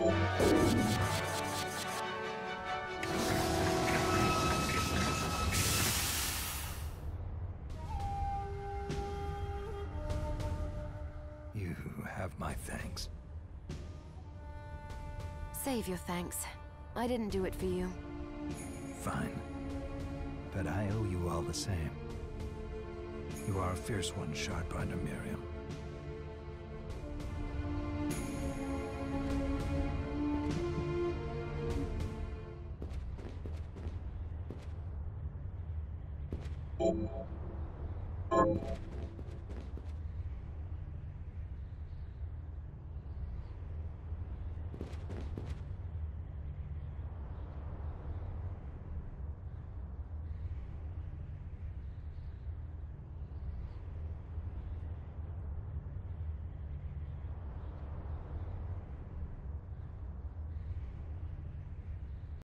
You have my thanks. Save your thanks. I didn't do it for you. Fine. But I owe you all the same. You are a fierce one, Shardbinder Miriam. Thank you.